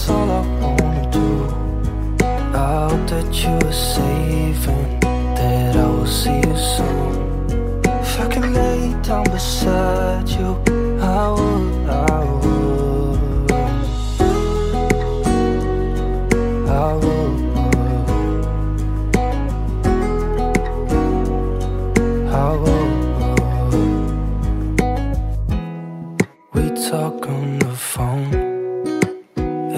that's all I wanna do. I hope that you are safe and that I will see you soon. If I could lay down beside you, I would, I would. I would. I would. We talk on the phone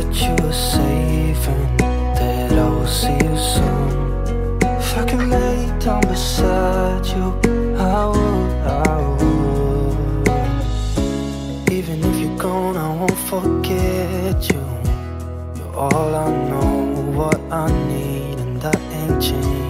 That you safe and that I will see you soon. If I could lay down beside you, I would, I would. Even if you're gone, I won't forget you. You're all I know, what I need, and that ain't changing.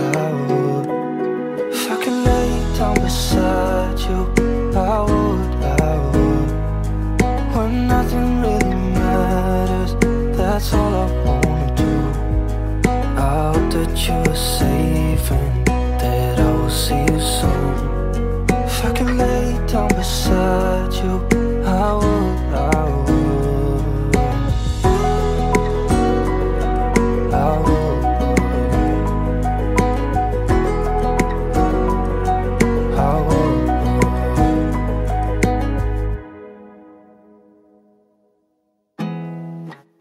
All I wanna do. I hope that you are safe and that I will see